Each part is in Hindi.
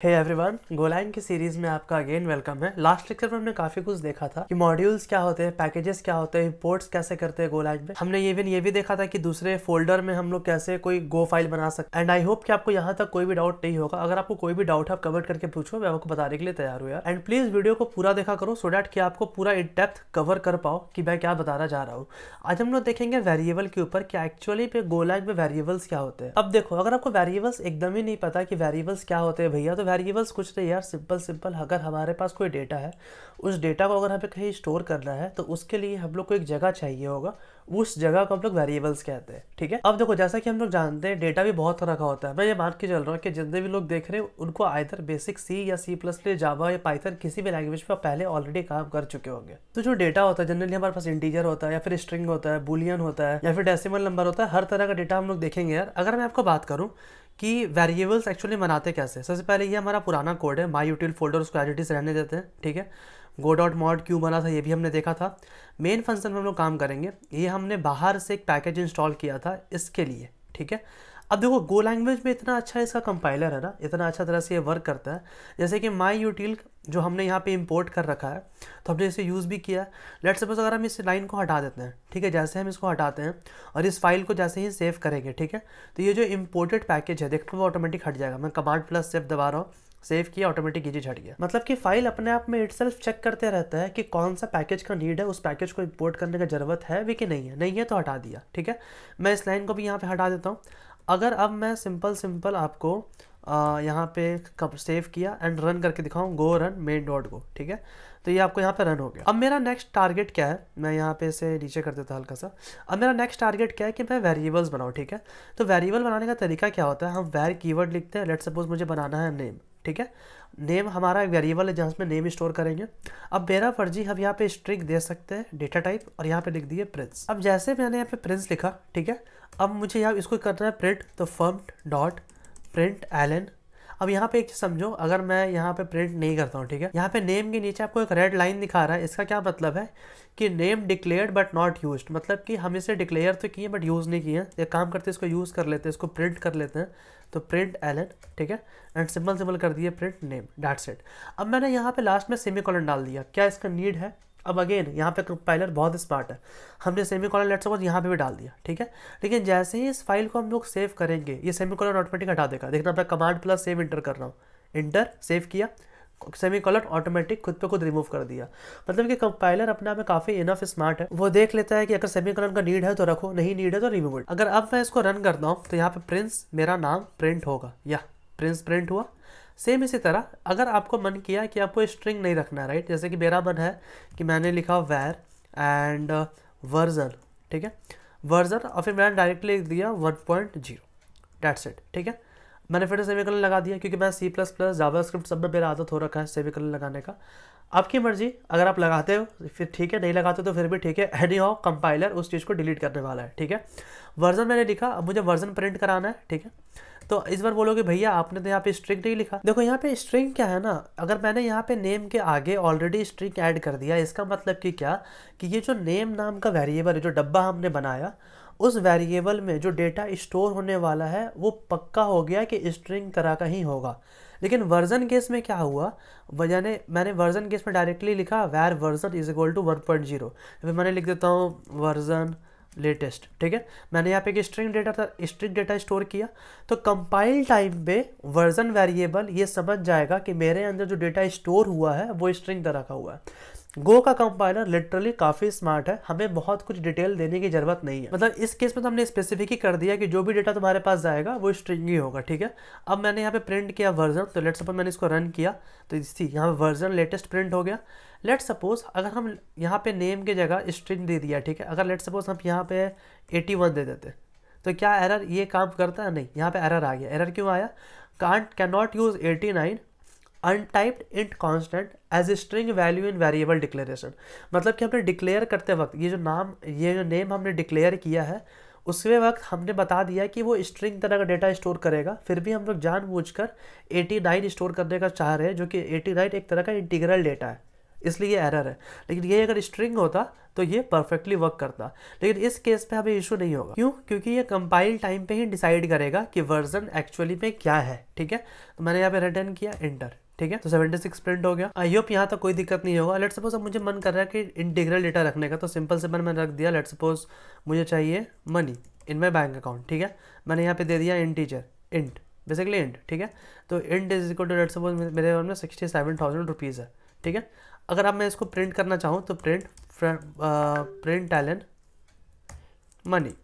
हे एवरीवन गोलाइन की सीरीज़ में आपका अगेन वेलकम है। लास्ट लेक्चर में हमने काफ़ी कुछ देखा था कि मॉड्यूल्स क्या होते हैं पैकेजेस क्या होते हैं इंपोर्ट्स कैसे करते हैं गोलाइन में। हमने भी, ये भी देखा था कि दूसरे फोल्डर में हम लोग कैसे कोई गो फ़ाइल बना सकते एंड आई होप कि आपको यहाँ तक कोई भी डाउट नहीं होगा। अगर आपको कोई भी डाउट आप कवर करके पूछो, मैं आपको बताने के लिए तैयार हुआ एंड प्लीज़ वीडियो को पूरा देखा करो सो डैट कि आपको पूरा इन डेप्थ कवर कर पाओ कि मैं क्या बताना चाह रहा हूँ। आज हम लोग देखेंगे वेरिएबल के ऊपर कि एक्चुअली पे गोलाइन में वेरिएबल्स क्या होते हैं। अब देखो, अगर आपको वेरिएबल्स एकदम ही नहीं पता कि वेरिएबल्स क्या होते हैं, भैया तो वेरिएबल्स कुछ नहीं यार सिंपल सिंपल अगर हमारे पास कोई डेटा है, उस डेटा को अगर हमें कहीं स्टोर करना है तो उसके लिए हम लोग को एक जगह चाहिए होगा। उस जगह को हम लोग वेरिएबल्स कहते हैं, ठीक है? अब देखो, जैसा कि हम लोग जानते हैं डेटा भी बहुत तरह का होता है। मैं ये मान के चल रहा हूँ कि जितने भी लोग देख रहे हैं, उनको आइधर बेसिक सी या सी प्लस प्ले जावा या पाइथन किसी भी लैंग्वेज पर पहले ऑलरेडी काम कर चुके होंगे। तो जो डेटा होता है जनरली हमारे पास इंटीजर होता है, या फिर स्ट्रिंग होता है बुलियन होता है, या फिर डेसिमल नंबर होता है, हर तरह का डेटा हम लोग देखेंगे यार। अगर मैं आपको बात करूँ कि वेरिएबल्स एक्चुअली बनाते कैसे? सबसे पहले ये हमारा पुराना कोड है माई यूटिल फोल्डर उसको एडिटिस रहने देते हैं, ठीक है? गो डॉट मॉड क्यों बना था, ये भी हमने देखा था। मेन फ़ंक्शन में हम लोग काम करेंगे, ये हमने बाहर से एक पैकेज इंस्टॉल किया था इसके लिए, ठीक है? अब देखो गो लैंग्वेज में इतना अच्छा इसका कंपाइलर है ना, इतना अच्छा तरह से ये वर्क करता है। जैसे कि माई यूटिल जो हमने यहाँ पे इंपोर्ट कर रखा है तो हमने इसे यूज़ भी किया। लेट सपोज़ अगर हम इस लाइन को हटा देते हैं, ठीक है? जैसे हम इसको हटाते हैं और इस फ़ाइल को जैसे ही सेव करेंगे, ठीक है? तो ये जो इम्पोर्टेड पैकेज है, देखो, वो ऑटोमेटिक हट जाएगा। मैं कमांड प्लस सेव दबा रहा हूँ। सेव किया ऑटोमेटिक ये हट गया। मतलब कि फ़ाइल अपने आप में इटसेल्फ चेक करते रहता है कि कौन सा पैकेज का नीड है, उस पैकेज को इंपोर्ट करने का ज़रूरत है भी कि नहीं है। नहीं है तो हटा दिया, ठीक है? मैं इस लाइन को भी यहाँ पे हटा देता हूँ। अगर अब मैं सिंपल सिंपल आपको यहाँ पे कब सेव किया एंड रन करके दिखाऊँ go run main dot go ठीक है? तो ये आपको यहाँ पे रन हो गया। अब मेरा नेक्स्ट टारगेट क्या है? मैं यहाँ पे इसे नीचे कर देता हल्का सा। अब मेरा नेक्स्ट टारगेट क्या है कि मैं वेरिएबल्स बनाऊँ, ठीक है? तो वेरिएबल बनाने का तरीका क्या होता है? हम वेर कीवर्ड लिखते हैं लेट सपोज़ मुझे बनाना है नेम ठीक है? नेम हमारा एक वेरिएबल है जहाँ में नेम स्टोर करेंगे। अब मेरा फर्जी, हम यहाँ पे स्ट्रिंग दे सकते हैं डेटा टाइप और यहाँ पे लिख दिए प्रिंस अब जैसे मैंने यहाँ पे प्रिंस लिखा, ठीक है? अब मुझे यहाँ इसको करना है प्रिंट तो फर्म डॉट प्रिंट एलन अब यहाँ पे एक समझो, अगर मैं यहाँ पे प्रिंट नहीं करता हूँ, ठीक है? यहाँ पे नेम के नीचे आपको एक रेड लाइन दिखा रहा है। इसका क्या मतलब है? कि name declared but not use मतलब कि हम इसे डिक्लेयर तो किए बट यूज़ नहीं किए। एक काम करते इसको यूज़ कर लेते हैं, इसको प्रिंट कर लेते हैं। तो प्रिंट एलन ठीक है? एंड सिंपल सिंपल कर दिए प्रिंट नेम डाट सेट अब मैंने यहाँ पे लास्ट में सेमी कॉलन डाल दिया। क्या इसका नीड है? अब अगेन यहाँ पे कंपाइलर बहुत स्मार्ट है। हमने सेमी कॉलर लेट सपोज़ यहाँ पे भी डाल दिया, ठीक है? लेकिन जैसे ही इस फ़ाइल को हम लोग सेव करेंगे, ये सेमी कॉलर ऑटोमेटिक हटा देगा। देखना मैं कमांड प्लस सेव इंटर कर रहा हूँ। इंटर सेव किया सेमी कॉलर ऑटोमेटिक खुद पे खुद रिमूव कर दिया। मतलब कि कंपाइलर अपने आप में काफ़ी इनफ स्मार्ट है। वो देख लेता है कि अगर सेमी कॉलर का नीड है तो रखो, नहीं नीड है तो रिमूव अगर अब मैं इसको रन करता हूँ तो यहाँ पे प्रिंस मेरा नाम प्रिंट होगा। या प्रिंस प्रिंट हुआ। सेम इसी तरह, अगर आपको मन किया कि आपको स्ट्रिंग नहीं रखना राइट जैसे कि मेरा मन है कि मैंने लिखा वैर एंड वर्जन ठीक है? वर्जन और फिर मैंने डायरेक्टली लिख दिया one point zero that's it ठीक है? मैंने फिर सेमी कलर लगा दिया, क्योंकि मैं C plus plus JavaScript सब में मेरा आदत हो रखा है सेमी कलर लगाने का। आपकी मर्ज़ी, अगर आप लगाते हो, फिर ठीक है, नहीं लगाते तो फिर भी ठीक है। एनी हाउ कंपाइलर उस चीज़ को डिलीट करने वाला है, ठीक है? वर्जन मैंने लिखा, अब मुझे वर्जन प्रिंट कराना है, ठीक है? तो इस बार बोलोगे, भैया, आपने तो यहाँ पे स्ट्रिंग नहीं लिखा। देखो, यहाँ पे स्ट्रिंग क्या है ना, अगर मैंने यहाँ पे नेम के आगे ऑलरेडी स्ट्रिंग ऐड कर दिया, इसका मतलब कि क्या? कि ये जो नेम नाम का वेरिएबल है, जो डब्बा हमने बनाया, उस वेरिएबल में जो डेटा स्टोर होने वाला है, वो पक्का हो गया कि स्ट्रिंग तरह का ही होगा। लेकिन वर्जन केस में क्या हुआ? वजह ने मैंने वर्जन केस में डायरेक्टली लिखा var version is equal to one point zero फिर मैंने लिख देता हूँ वर्जन लेटेस्ट ठीक है? मैंने यहाँ पे एक स्ट्रिंग डेटा था स्ट्रिंग डेटा स्टोर किया। तो कंपाइल टाइम पे वर्जन वेरिएबल ये समझ जाएगा कि मेरे अंदर जो डेटा स्टोर हुआ है, वो स्ट्रिंग तरह का हुआ है। गो का कंपाइलर लिटरली काफ़ी स्मार्ट है। हमें बहुत कुछ डिटेल देने की ज़रूरत नहीं है। मतलब इस केस में तो हमने स्पेसिफिक ही कर दिया कि जो भी डेटा तुम्हारे पास जाएगा, वो स्ट्रिंग ही होगा, ठीक है? अब मैंने यहाँ पे प्रिंट किया वर्जन तो लेट सपोज़ मैंने इसको रन किया तो इसी यहाँ पे वर्जन लेटेस्ट प्रिंट हो गया। लेट सपोज़ अगर हम यहाँ पे नेम की जगह स्ट्रिंग दे दिया, ठीक है? अगर लेट सपोज़ हम यहाँ पे एटी दे देते तो क्या एरर ये काम करता है? नहीं, यहाँ पे एरर आ गया। एरर क्यों आया? Can't can not use eighty nine untyped int constant as a string value in variable declaration मतलब कि हमने डिक्लेयर करते वक्त ये जो नाम, ये जो नेम हमने डिक्लेयर किया है, उसके वक्त हमने बता दिया कि वो स्ट्रिंग तरह का डेटा स्टोर करेगा, फिर भी हम लोग जानबूझकर 89 स्टोर करने का चाह रहे हैं, जो कि 89 एक तरह का इंटीग्रल डेटा है। इसलिए ये एरर है। लेकिन ये अगर स्ट्रिंग होता तो ये परफेक्टली वर्क करता। लेकिन इस केस पे हमें इशू नहीं होगा। क्यों? क्योंकि ये कंपाइल टाइम पे ही डिसाइड करेगा कि वर्जन एक्चुअली में क्या है। ठीक है? तो मैंने यहाँ पे रिटर्न किया इंटर ठीक है? तो 76 प्रिंट हो गया। आई होप यहाँ तक कोई दिक्कत नहीं होगा। लेट सपोज़ अब मुझे मन कर रहा है कि इंटीग्रल डेटा रखने का तो सिंपल से मैंने रख दिया लेट सपोज़ मुझे चाहिए money in my bank account ठीक है? मैंने यहाँ पे दे दिया इंटीजर इंट बेसिकली इंट ठीक है? तो int is equal to let suppose मेरे में सिक्सटी सेवन थाउज़ेंड रुपीज़ है, ठीक है? अगर अब मैं इसको प्रिंट करना चाहूँ तो प्रिंट प्रिंट टैलेंट मनी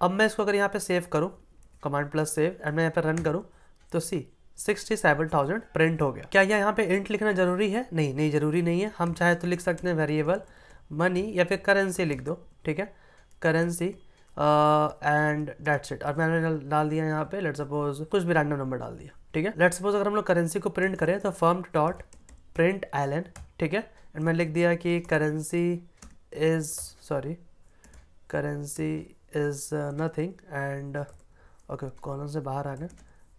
अब मैं इसको अगर यहाँ पे सेव करूँ कमांड प्लस सेव एंड मैं यहाँ पे रन करूँ तो see sixty seven thousand print हो गया। क्या यह पे इंट लिखना ज़रूरी है? नहीं नहीं, ज़रूरी नहीं है। हम चाहे तो लिख सकते हैं वेरिएबल मनी या फिर करेंसी लिख दो, ठीक है? करेंसी एंड डेट्स इट और मैंने डाल दिया यहाँ पे लेट सपोज़ कुछ भी रैंडम नंबर डाल दिया, ठीक है? लेट सपोज़ अगर हम लोग करेंसी को प्रिंट करें तो फर्म डॉट प्रिंट एलन ठीक है? एंड मैंने लिख दिया कि currency is sorry currency is nothing and okay column से बाहर आ गए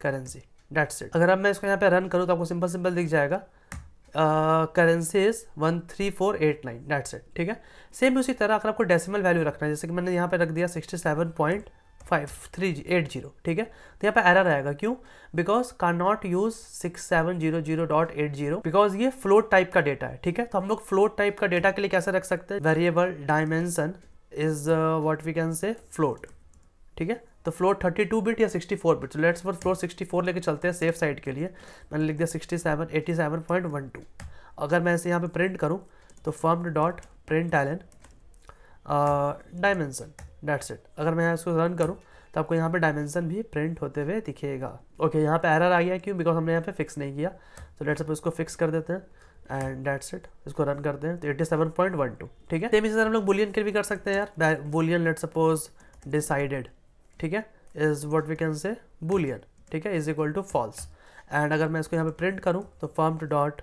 करेंसी डेट्स इट अगर अब मैं इसको यहाँ पे रन करूँ तो आपको सिंपल सिंपल दिख जाएगा। Currency is one three four eight nine that's it ठीक है? सेम उसी तरह अगर आपको डेसिमल वैल्यू रखना है, जैसे कि मैंने यहाँ पे रख दिया sixty seven point five three eight zero ठीक है? तो यहाँ पे एरर आएगा। क्यों? बिकॉज़ का not use six seven zero zero dot eight zero because ये फ्लोट टाइप का डेटा है। ठीक है? तो हम लोग फ्लोट टाइप का डेटा के लिए कैसे रख सकते हैं? Variable dimension is what we can say float ठीक है? तो फ्लोर 32 बिट या 64 बिट लेट्स फॉर फ्लोर 64 लेके चलते हैं सेफ़ साइड के लिए। मैंने लिख दिया 67 87.12 अगर मैं इसे यहाँ पे प्रिंट करूँ तो firm dot println dimension that's it अगर मैं इसको रन करूँ तो आपको यहाँ पे डायमेंसन भी प्रिंट होते हुए दिखेगा। ओके okay, यहाँ पे एरर आ गया क्यों? बिकॉज़ हमने यहाँ पे फिक्स नहीं किया। तो लेट्स सपोज़ इसको फिक्स कर देते हैं एंड डेट्स इट इसको रन करते हैं तो eighty seven point one two ठीक है? सेम इसी तरह हम लोग बुलियन के भी कर सकते हैं यार। बुलियन लेट सपोज़ डिसाइडेड ठीक है is what we can say boolean ठीक है is equal to false and अगर मैं इसको यहाँ पे प्रिंट करूँ तो fmt dot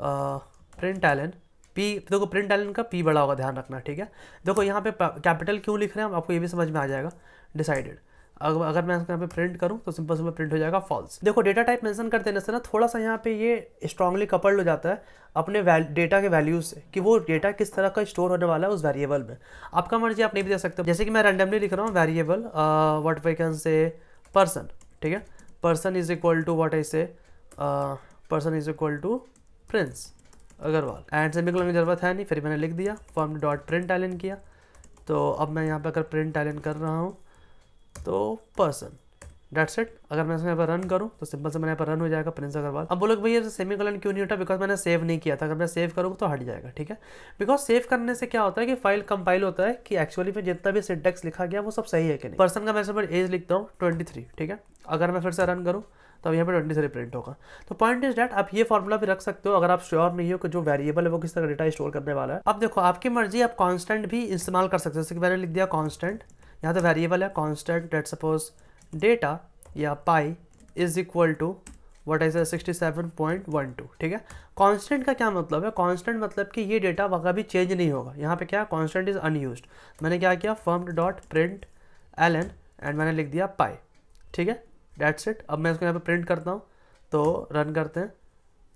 println P देखो प्रिंट एलन का पी बड़ा होगा, ध्यान रखना, ठीक है? देखो यहाँ पे कैपिटल क्यों लिख रहे हैं, आपको ये भी समझ में आ जाएगा डिसाइडेड अगर अगर मैं यहाँ पे प्रिंट करूँ तो सिंपल सिंपल प्रिंट हो जाएगा फॉल्स देखो डेटा टाइप मेंशन कर देने से ना थोड़ा सा यहाँ पे ये स्ट्रांगली कपल्ड हो जाता है अपने डेटा के वैल्यूज़ से कि वो डेटा किस तरह का स्टोर होने वाला है उस वेरिएबल में. आपका मर्ज़ी, आप नहीं भी दे सकते जैसे कि मैं रैंडमली लिख रहा हूँ variable what we can say person ठीक है? Person is equal to what I say person is equal to Prince Agarwal. And semicolon की ज़रूरत है नहीं, फिर मैंने लिख दिया फॉर्म डॉट प्रिंट टैलेंट किया. तो अब मैं यहाँ पर अगर प्रिंट टैलेंट कर रहा हूँ तो पर्सन डेट्स इट अगर मैं यहाँ पर रन करूँ तो सिंपल से मैंने यहाँ पर रन हो जाएगा प्रिंस अग्रवाल अब बोलो भैया तो सेमी कलन क्यों नहीं उठा बिकॉज़ मैंने सेव नहीं किया था। अगर मैं सेव करूँगा तो हट जाएगा, ठीक है? बिकॉज़ सेव करने से क्या होता है कि फ़ाइल कंपाइल होता है कि एक्चुअली में जितना भी सिंटेक्स लिखा गया, वो सब सही है कि नहीं? पर्सन का मैं सब एज लिखता हूँ ट्वेंटी ठीक है? अगर मैं फिर से रन करूँ तो अब यहाँ पे ट्वेंटी थ्री प्रिंट होगा। तो पॉइंट इज़ डैट आप ये फॉर्मूला भी रख सकते हो, अगर आप श्योर नहीं हो कि जो वेरिएबल है वो किस तरह डेटा स्टोर करने वाला है। अब देखो, आपकी मर्ज़ी, आप कॉन्स्टेंट भी इस्तेमाल कर सकते हो। जैसे कि मैंने लिख दिया कॉन्स्टेंट यहाँ तो वेरिएबल है कॉन्स्टेंट डेट सपोज़ डेटा या pi is equal to what is sixty seven point one two ठीक है? कॉन्स्टेंट का क्या मतलब है? कॉन्स्टेंट मतलब कि ये डेटा वगैरह भी चेंज नहीं होगा। यहाँ पे क्या कॉन्स्टेंट इज़ अनयूज मैंने क्या किया? Firm dot print L N and मैंने लिख दिया पाई ठीक है? डेट्स इट अब मैं इसको यहाँ पे प्रिंट करता हूँ तो रन करते हैं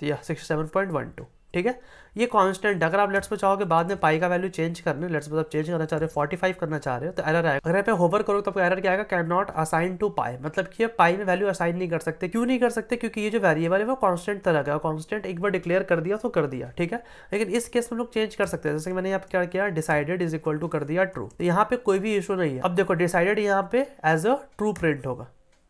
तो यह sixty seven point one two ठीक है? ये कांस्टेंट अगर आप लेट्स पे चाहोगे बाद में पाई का वैल्यू चेंज करने लेट्स मतलब चेंज करना चाह रहे हो फोर्टी फाइव करना चाह रहे हो तो एरर आएगा। अगर पे होवर करो तो आपको एरर क्या आएगा? Can not assign to pi मतलब कि पाई में वैल्यू असाइन नहीं कर सकते। क्यों नहीं कर सकते? क्योंकि ये जो वेरिएबल है, वो कॉन्स्टेंट तरह का कॉन्स्टेंट एक बार डिक्लेयर कर दिया तो कर दिया, ठीक है? लेकिन इस केस में लोग चेंज कर सकते हैं। जैसे कि मैंने यहाँ क्या किया डिसाइडेड इज़ इक्वल टू कर दिया ट्रू तो यहाँ पे कोई भी इशू नहीं है। अब देखो डिसाइडेड यहाँ पे एज अ ट्रू प्रिंट होगा।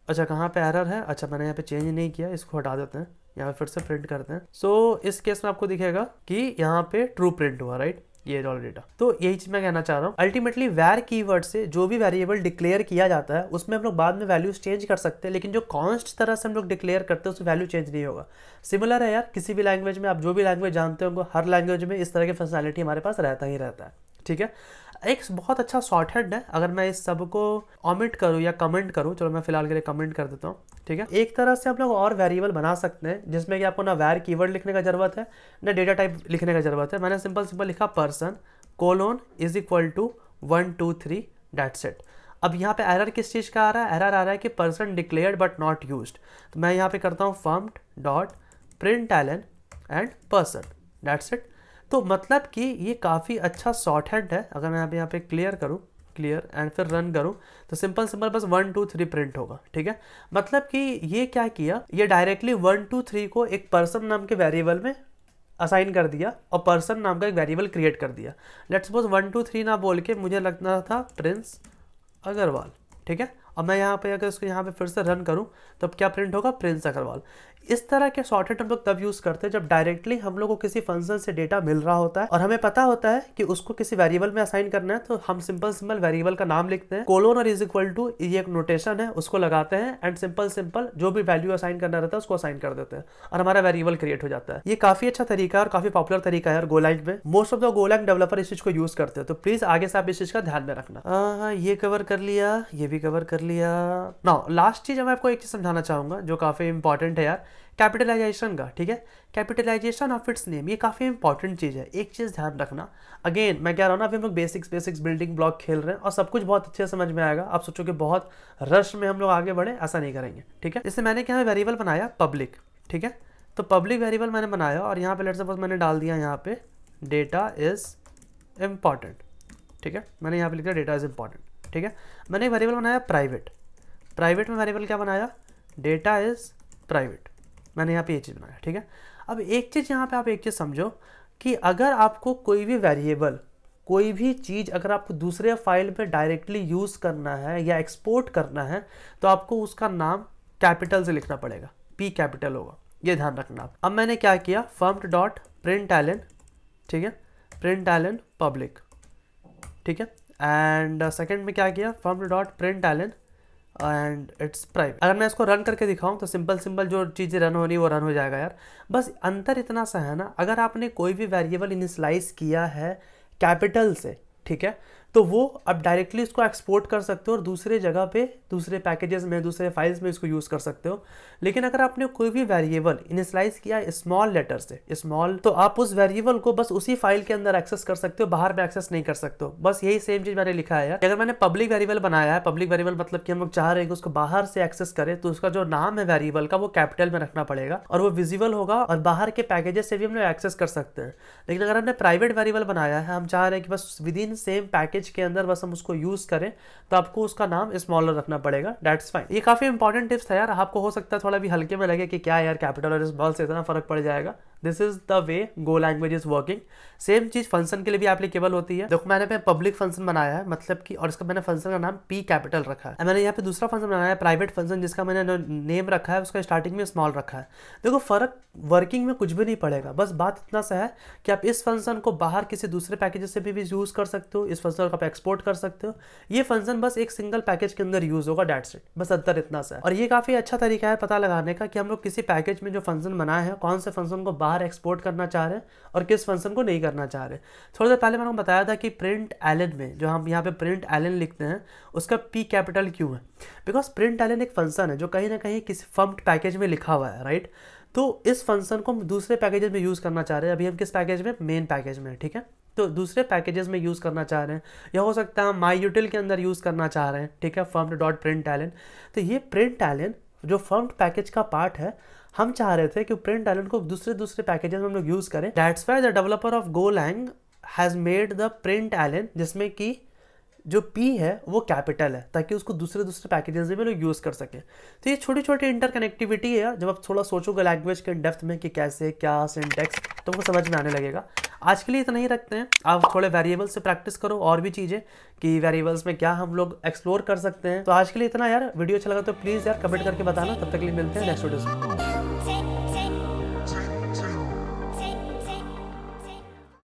अच्छा कहाँ पे एरर है? अच्छा मैंने यहाँ पे चेंज नहीं किया, इसको हटा देते हैं। यहाँ फिर से प्रिंट करते हैं। सो so, इस केस में आपको दिखेगा कि यहाँ पे ट्रू प्रिंट हुआ राइट ये ऑल डेटा तो यही चीज़ मैं कहना चाह रहा हूँ। अल्टीमेटली वैर कीवर्ड से जो भी वेरिएबल डिक्लेयर किया जाता है उसमें हम लोग बाद में वैल्यूज़ चेंज कर सकते हैं लेकिन जो कॉन्स्ट तरह से हम लोग डिक्लेयर करते हैं उसमें वैल्यू चेंज नहीं होगा। सिमिलर है यार किसी भी लैंग्वेज में आप जो भी लैंग्वेज जानते होंगे हर लैंग्वेज में इस तरह की फैसिलिटी हमारे पास रहता ही रहता है। ठीक है? एक बहुत अच्छा शॉर्ट हेड है। अगर मैं इस सबको ऑमिट करूँ या कमेंट करूँ, चलो मैं फ़िलहाल के लिए कमेंट कर देता हूँ, ठीक है? एक तरह से आप लोग और वेरिएबल बना सकते हैं, जिसमें कि आपको ना वैर कीवर्ड लिखने का ज़रूरत है, ना डेटा टाइप लिखने का ज़रूरत है। मैंने सिंपल सिंपल लिखा person colon is equal to one two three that's it अब यहाँ पे एरर किस चीज़ का आ रहा है? एरर आ रहा है कि person declared but not use तो मैं यहाँ पे करता हूँ fmt dot println and person that's it तो मतलब कि ये काफ़ी अच्छा शॉर्ट हैंड है। अगर मैं पे यहाँ पे क्लियर करूँ क्लियर एंड फिर रन करूँ तो सिंपल सिंपल बस वन टू थ्री प्रिंट होगा, ठीक है? मतलब कि ये क्या किया? ये डायरेक्टली वन टू थ्री को एक पर्सन नाम के वेरिएबल में असाइन कर दिया और पर्सन नाम का एक वेरिएबल क्रिएट कर दिया। Let's suppose one two three ना बोल के मुझे लगना था प्रिंस अग्रवाल ठीक है? अब मैं यहाँ पे अगर इसको यहाँ पे फिर से रन करूँ, तब क्या प्रिंट होगा? प्रिंस अग्रवाल इस तरह के शॉर्टेड हम लोग तब यूज़ करते हैं जब डायरेक्टली हम लोग को किसी फ़ंक्शन से डेटा मिल रहा होता है। और हमें पता होता है कि उसको किसी वेरिएबल में असाइन करना है तो हम सिंपल सिंपल वेरिएबल का नाम लिखते हैं। कोलोन और इज़ इक्वल टू ये एक नोटेशन है, उसको लगाते हैं एंड सिंपल सिंपल जो भी वैल्यू असाइन करना रहता है, उसको असाइन कर देते हैं और हमारा वेरिएबल क्रिएट हो जाता है। ये काफ़ी अच्छा तरीका है और काफ़ी पॉपुलर तरीका है और गोलैंड में। Most of the Golang developer इस चीज़ को यूज़ करते हैं तो प्लीज़ आगे से आप इस चीज़ का ध्यान में रखना। ये कवर कर लिया, ये भी कवर कर लिया। ना लास्ट चीज़ मैं आपको एक चीज़ समझाना चाहूँगा, जो काफ़ी इंपॉर्टेंट है यार। कैपिटलाइजेशन का, ठीक है? कैपिटलाइजेशन ऑफ़ इट्स नेम, ये काफ़ी इंपॉर्टेंट चीज़ है। एक चीज़ ध्यान रखना। अगेन मैं कह रहा हूँ ना, अभी हम लोग बेसिक्स बेसिक्स बिल्डिंग ब्लॉक खेल रहे हैं और सब कुछ बहुत अच्छे समझ में आएगा। आप सोचो कि बहुत रश में हम लोग आगे बढ़े, ऐसा नहीं करेंगे, ठीक है? इससे मैंने क्या वेरिएबल बनाया पब्लिक ठीक है? तो पब्लिक वेरिएबल मैंने बनाया और यहाँ पे लेट सपोज़ मैंने डाल दिया यहाँ पे डेटा इज़ इंपॉर्टेंट ठीक है? मैंने यहाँ पे लिखा डेटा इज़ इंपॉर्टेंट ठीक है? मैंने वेरिएबल बनाया प्राइवेट प्राइवेट में वेरिएबल क्या बनाया? डेटा इज़ प्राइवेट मैंने यहाँ पे ये चीज़ बनाया, ठीक है? अब एक चीज़ यहाँ पे आप एक चीज़ समझो कि अगर आपको कोई भी वेरिएबल कोई भी चीज़ अगर आपको दूसरे फ़ाइल में डायरेक्टली यूज़ करना है या एक्सपोर्ट करना है तो आपको उसका नाम कैपिटल से लिखना पड़ेगा पी कैपिटल होगा, ये ध्यान रखना आप। अब मैंने क्या किया? फर्म्ड डॉट प्रिंट एलन ठीक है? प्रिंट एलन पब्लिक ठीक है? एंड सेकेंड में क्या किया? Fmt dot println and it's private अगर मैं इसको रन करके दिखाऊँ तो सिंपल सिंपल जो चीज़ें रन होनी, वो रन हो जाएगा यार। बस अंतर इतना सा है ना, अगर आपने कोई भी वेरिएबल इनिशलाइज किया है कैपिटल से, ठीक है? तो वो अब डायरेक्टली इसको एक्सपोर्ट कर सकते हो और दूसरे जगह पे, दूसरे पैकेजेस में, दूसरे फाइल्स में इसको यूज़ कर सकते हो। लेकिन अगर आपने कोई भी वेरिएबल इनिशलाइज किया स्मॉल लेटर से स्मॉल तो आप उस वेरिएबल को बस उसी फ़ाइल के अंदर एक्सेस कर सकते हो, बाहर में एक्सेस नहीं कर सकते हो। बस यही सेम चीज़ मैंने लिखा है अगर मैंने पब्लिक वेरिएबल बनाया है पब्लिक वेरिएबल मतलब कि हम लोग चाह रहे हैं कि उसको बाहर से एक्सेस करें तो उसका जो नाम है वेरिएबल का वो कैपिटल में रखना पड़ेगा और वो विजिबल होगा और बाहर के पैकेजेस से भी हम लोग एक्सेस कर सकते हैं। लेकिन अगर हमने प्राइवेट वेरिएबल बनाया है, हम चाह रहे हैं कि बस विद इन सेम पैकेज के अंदर बस हम उसको यूज़ करें तो आपको उसका नाम स्मॉलर रखना पड़ेगा. डेट्स फाइन ये काफ़ी इंपॉर्टेंट टिप्स था यार. आपको हो सकता है थोड़ा भी हल्के में लगे कि क्या यार कैपिटल और स्मॉल से इतना फ़र्क पड़ जाएगा. This is the way Go language is working same cheese function के लिए भी एप्लीकेबल होती है। देखो मैंने पब्लिक फ़ंक्शन बनाया है मतलब कि और इसका मैंने फ़ंक्शन का नाम पी कैपिटल रखा है। मैंने यहाँ पे दूसरा फ़ंक्शन बनाया है प्राइवेट फ़ंक्शन जिसका मैंने नेम रखा है उसका स्टार्टिंग में स्मॉल रखा है। देखो फ़र्क वर्किंग में कुछ भी नहीं पड़ेगा। बस बात इतना सा है कि आप इस फ़ंक्शन को बाहर किसी दूसरे पैकेज से भी, भी यूज़ कर सकते हो इस फ़ंक्शन को आप एक्सपोर्ट कर सकते हो। ये फ़ंक्शन बस एक सिंगल पैकेज के अंदर यूज़ होगा डेट सेट बस अंतर इतना सा है। और ये काफ़ी अच्छा तरीका है पता लगाने का कि हम लोग किसी पैकेज में जो फ़ंक्शन बनाए हैं कौन से फ़ंक्शन को बाहर एक्सपोर्ट करना चाह रहे हैं और किस फ़ंक्शन को नहीं करना चाह रहे थोड़ी देर पहले मैंने बताया था कि प्रिंट एलन में, जो हम यहाँ पे प्रिंट एलन लिखते हैं, उसका पी कैपिटल क्यों है। बिकॉज़ प्रिंट एलन एक फ़ंक्शन है, जो कहीं ना कहीं किसी फम्प्ड पैकेज में लिखा हुआ है राइट तो इस फ़ंक्शन को हम दूसरे पैकेजेस में यूज़ करना चाह रहे हैं। अभी हम किस पैकेज में? मेन पैकेज में, ठीक है? तो दूसरे पैकेजेस में यूज़ करना चाह रहे हैं। या हो सकता है हम माई यूटिल के अंदर यूज़ करना चाह रहे हैं, ठीक है? फर्म डॉट प्रिंट टैलेंट तो ये प्रिंट टैलेंट जो फर्म पैकेज का पार्ट है हम चाह रहे थे कि प्रिंट टैलेंट को दूसरे दूसरे पैकेजेस में हम लोग यूज़ करें। That's why the developer of Golang has made the println जिसमें कि जो पी है, वो कैपिटल है, ताकि उसको दूसरे दूसरे पैकेजेस में लोग यूज़ कर सकें। तो ये छोटी छोटी इंटरकनेक्टिविटी है। जब आप थोड़ा सोचोगे लैंग्वेज के डेप्थ में कि कैसे, क्या सिंटेक्स तो वो समझ में आने लगेगा। आज के लिए इतना ही रखते हैं। आप थोड़े वेरिएबल्स से प्रैक्टिस करो, और भी चीज़ें कि वेरिएबल्स में क्या हम लोग एक्सप्लोर कर सकते हैं। तो आज के लिए इतना यार। वीडियो अच्छा लगा तो प्लीज़ यार कमेंट करके बताना। तब तक के लिए मिलते हैं नेक्स्ट वीडियो